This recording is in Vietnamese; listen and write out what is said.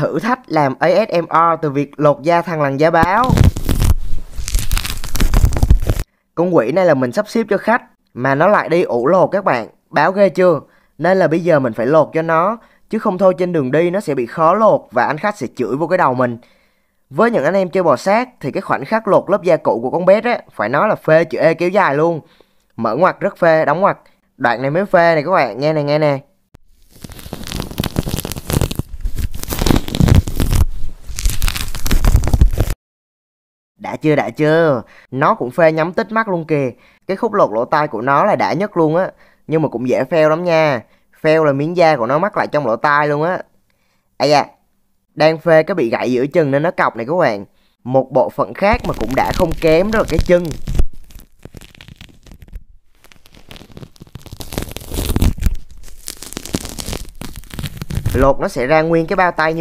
Thử thách làm ASMR từ việc lột da thằng lằn giá báo. Con quỷ này là mình sắp xếp cho khách mà nó lại đi ủ lột các bạn. Báo ghê chưa? Nên là bây giờ mình phải lột cho nó chứ không thôi trên đường đi nó sẽ bị khó lột và anh khách sẽ chửi vô cái đầu mình. Với những anh em chơi bò sát thì cái khoảnh khắc lột lớp da cũ của con bé á phải nói là phê chữ E kéo dài luôn. Mở ngoặt rất phê, đóng ngoặt. Đoạn này mới phê này các bạn, nghe này nghe nè. Đã chưa đã chưa. Nó cũng phê nhắm tít mắt luôn kìa. Cái khúc lột lỗ tai của nó là đã nhất luôn á. Nhưng mà cũng dễ fail lắm nha. Fail là miếng da của nó mắc lại trong lỗ tai luôn á. Ây da, Đang phê cái bị gãy giữa chân nên nó cọc này các bạn. Một bộ phận khác mà cũng đã không kém đó là cái chân. Lột nó sẽ ra nguyên cái bao tay như